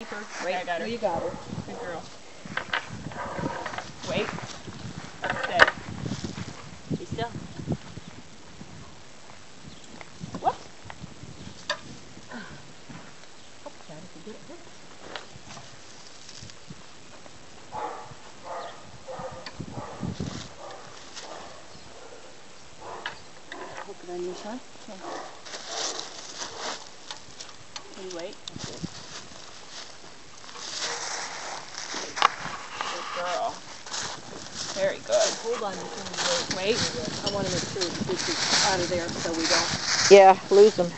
Keep her. Wait, I got her. you got her. Good girl. Wait. Stay. Be still. What? Oh, Chad, if you do it. Hook it on your side. Can you wait? Girl. Very good. Hold on, just a minute. Wait. I want to make sure the fish is out of there so we don't Yeah, lose them.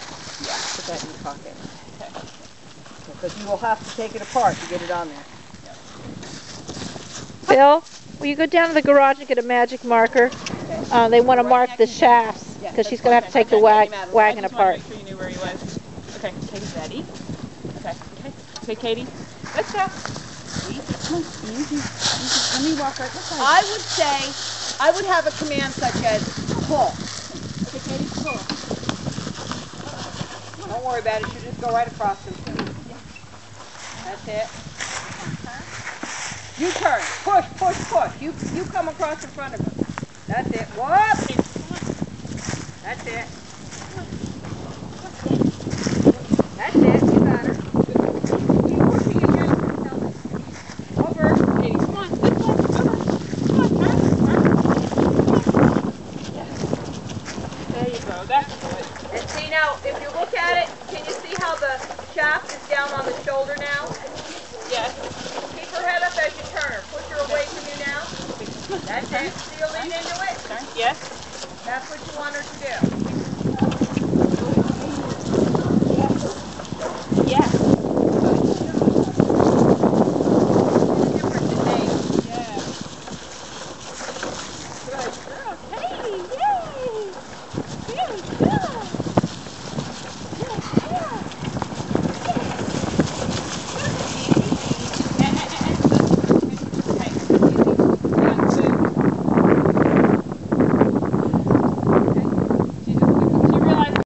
Yeah, put that in your pocket. Okay. Because you will have to take it apart to get it on there. Bill, will you go down to the garage and get a magic marker? Uh, they want to mark the shafts Yeah, because she's going to have to take the wag- I wagon just apart. make sure you knew where he was. Okay, Katie's ready. Okay, okay. Okay, Katie. Let's go. Let me walk right beside. I would say, I would have a command such as pull. Okay, Katie, pull. Don't worry about it, you just go right across them. That's it. You turn, push, push, push. You you come across in front of him. That's it. Whoop! That's it. That's it. You got her. Keep pushing again. Over. Katie, come on. This one. Over. Come on, turn. Turn. You. And see now, if you look at it, can you see how the shaft is down on the shoulder now? Yes. Keep her head up as you turn her. Push her away from you now. That's it. See her lean into it? Yes. That's what you want her to do.